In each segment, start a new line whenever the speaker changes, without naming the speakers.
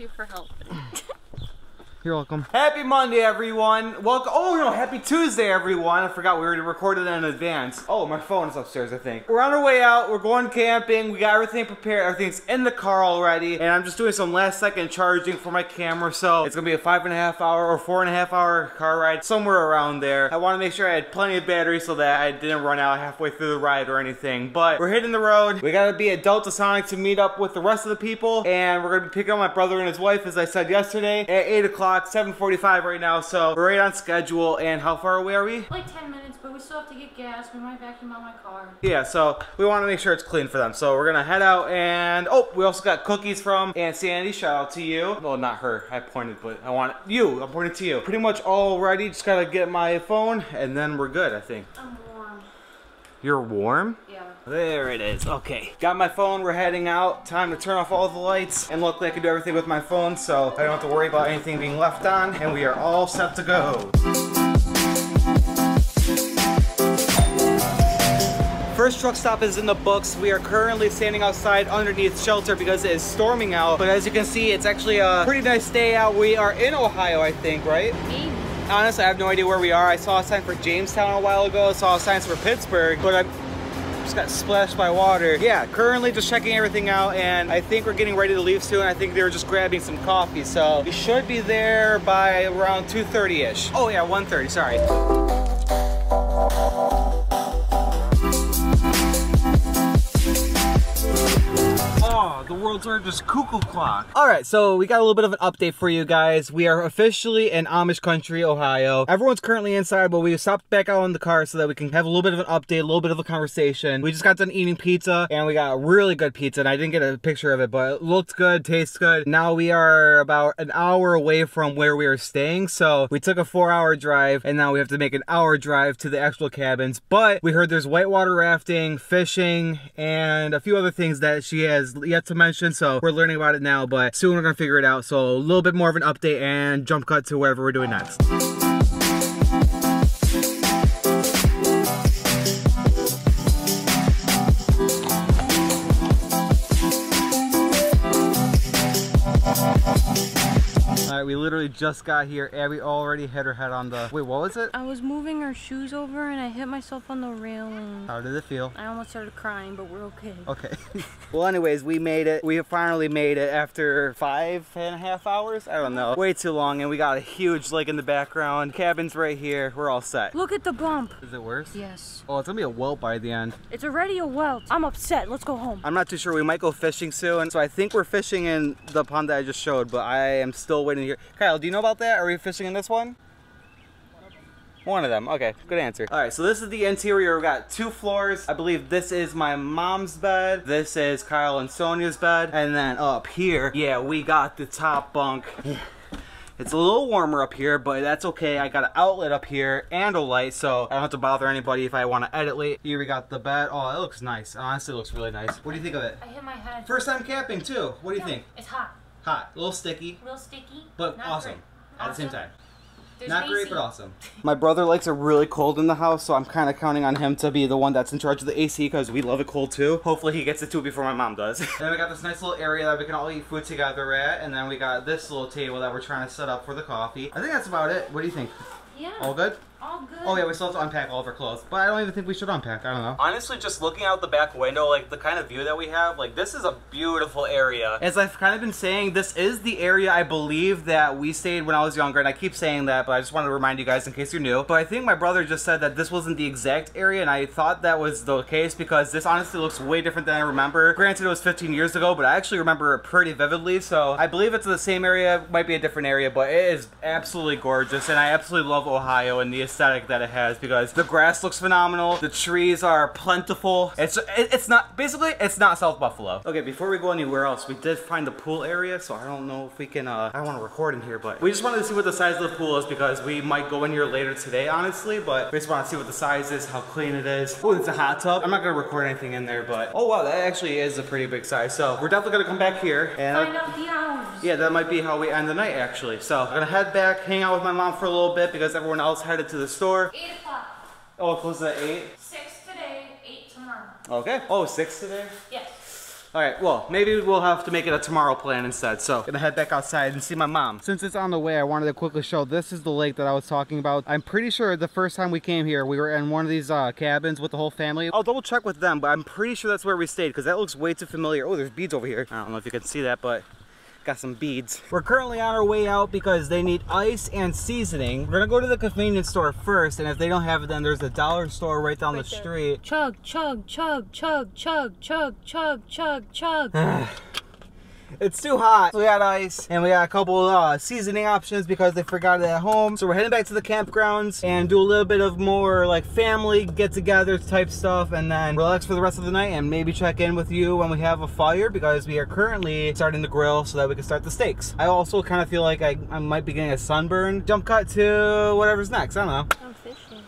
you for helping.
You're welcome. Happy Monday, everyone. Welcome. Oh, no, happy Tuesday, everyone. I forgot we already recorded in advance. Oh, my phone is upstairs, I think. We're on our way out. We're going camping. We got everything prepared. Everything's in the car already. And I'm just doing some last second charging for my camera. So it's going to be a five and a half hour or four and a half hour car ride, somewhere around there. I want to make sure I had plenty of battery so that I didn't run out halfway through the ride or anything. But we're hitting the road. We got to be at Delta Sonic to meet up with the rest of the people. And we're going to be picking up my brother and his wife, as I said yesterday, at 8 o'clock o'clock, 7.45 right now, so we're right on schedule. And how far away are we?
Like 10 minutes, but we still have to get gas. We might vacuum out my car.
Yeah, so we want to make sure it's clean for them. So we're going to head out and, oh, we also got cookies from Aunt Sandy. Shout out to you. Well, not her. I pointed, but I want you. I'm pointing to you. Pretty much all ready. Just got to get my phone and then we're good, I think. You're warm?
Yeah.
There it is. Okay. Got my phone. We're heading out. Time to turn off all the lights. And luckily I can do everything with my phone, so I don't have to worry about anything being left on. And we are all set to go. First truck stop is in the books. We are currently standing outside underneath shelter because it is storming out. But as you can see, it's actually a pretty nice day out. We are in Ohio, I think, right?
Maybe.
Honestly, I have no idea where we are. I saw a sign for Jamestown a while ago. I saw signs for Pittsburgh, but I just got splashed by water. Yeah, currently just checking everything out, and I think we're getting ready to leave soon. I think they were just grabbing some coffee, so we should be there by around 2.30ish. Oh yeah, 1.30, sorry. World's largest cuckoo clock. All right, so we got a little bit of an update for you guys. We are officially in Amish country, Ohio. Everyone's currently inside, but we stopped back out in the car so that we can have a little bit of an update, a little bit of a conversation. We just got done eating pizza, and we got really good pizza, and I didn't get a picture of it, but it looked good, tastes good. Now we are about an hour away from where we are staying, so we took a four-hour drive, and now we have to make an hour drive to the actual cabins. But we heard there's whitewater rafting, fishing, and a few other things that she has yet to mention, so we're learning about it now, but soon we're gonna figure it out. So a little bit more of an update and jump cut to wherever we're doing next. Literally just got here. Abby already hit her head on the. Wait, what was it?
I was moving our shoes over and I hit myself on the railing.
How did it feel?
I almost started crying, but we're okay.
Okay. well, anyways, we made it. We finally made it after five and a half hours. I don't know. Way too long, and we got a huge lake in the background. Cabin's right here. We're all set.
Look at the bump.
Is it worse?
Yes.
Oh, it's gonna be a welt by the end.
It's already a welt. I'm upset. Let's go home.
I'm not too sure. We might go fishing soon. So I think we're fishing in the pond that I just showed, but I am still waiting here. Kyle, do you know about that? Are we fishing in this one? One of them. Okay, good answer. All right, so this is the interior. We've got two floors. I believe this is my mom's bed. This is Kyle and Sonia's bed. And then up here, yeah, we got the top bunk. It's a little warmer up here, but that's okay. I got an outlet up here and a light, so I don't have to bother anybody if I want to edit late. Here we got the bed. Oh, it looks nice. Honestly, it looks really nice. What do you think of it?
I hit my head.
First time camping too. What do you
Yeah,
think?
It's hot.
Hot, a little sticky,
A little sticky.
but
Not
awesome
great.
at the same time.
There's
Not
an
great, but awesome. My brother likes it really cold in the house, so I'm kind of counting on him to be the one that's in charge of the AC because we love it cold too. Hopefully he gets it too before my mom does. then we got this nice little area that we can all eat food together at, and then we got this little table that we're trying to set up for the coffee. I think that's about it. What do you think?
Yeah.
All good?
All good.
Oh yeah, we still have to unpack all of our clothes, but I don't even think we should unpack. I don't know. Honestly, just looking out the back window, like the kind of view that we have, like this is a beautiful area. As I've kind of been saying, this is the area I believe that we stayed when I was younger, and I keep saying that, but I just wanted to remind you guys in case you're new. But I think my brother just said that this wasn't the exact area, and I thought that was the case because this honestly looks way different than I remember. Granted, it was 15 years ago, but I actually remember it pretty vividly. So I believe it's the same area, might be a different area, but it is absolutely gorgeous, and I absolutely love Ohio and the aesthetic that it has because the grass looks phenomenal, the trees are plentiful. It's it, it's not basically it's not South Buffalo. Okay, before we go anywhere else, we did find the pool area, so I don't know if we can. Uh, I don't want to record in here, but we just wanted to see what the size of the pool is because we might go in here later today, honestly. But we just want to see what the size is, how clean it is. Oh, it's a hot tub. I'm not gonna record anything in there, but oh wow, that actually is a pretty big size. So we're definitely gonna come back here and.
Find out the hours.
Yeah, that might be how we end the night actually. So I'm gonna head back, hang out with my mom for a little bit because everyone else headed to the store.
8 o'clock.
Oh, it closes at 8?
6 today, 8 tomorrow.
Okay. Oh, six today?
Yes.
All right, well, maybe we'll have to make it a tomorrow plan instead. So, I'm gonna head back outside and see my mom. Since it's on the way, I wanted to quickly show, this is the lake that I was talking about. I'm pretty sure the first time we came here, we were in one of these uh, cabins with the whole family. I'll double check with them, but I'm pretty sure that's where we stayed because that looks way too familiar. Oh, there's beads over here. I don't know if you can see that, but got some beads. We're currently on our way out because they need ice and seasoning. We're gonna go to the convenience store first, and if they don't have it, then there's a dollar store right down right the there. street.
Chug, chug, chug, chug, chug, chug, chug, chug, chug.
It's too hot. So we got ice and we got a couple uh, seasoning options because they forgot it at home. So we're heading back to the campgrounds and do a little bit of more like family get-together type stuff and then relax for the rest of the night and maybe check in with you when we have a fire because we are currently starting to grill so that we can start the steaks. I also kind of feel like I, I might be getting a sunburn. Jump cut to whatever's next. I don't know.
I'm fishing.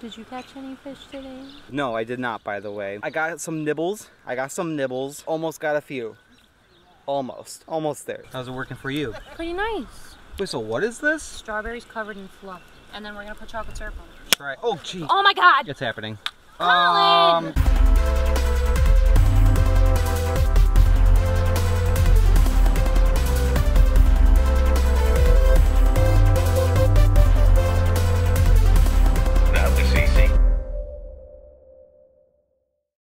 Did you catch any fish today?
No, I did not, by the way. I got some nibbles. I got some nibbles. Almost got a few. Almost. Almost there. How's it working for you?
Pretty nice.
Wait, so what is this?
Strawberries covered in fluff. And then we're gonna put chocolate syrup on
it. Right. Oh, gee.
Oh my god!
It's happening.
Collin! Um,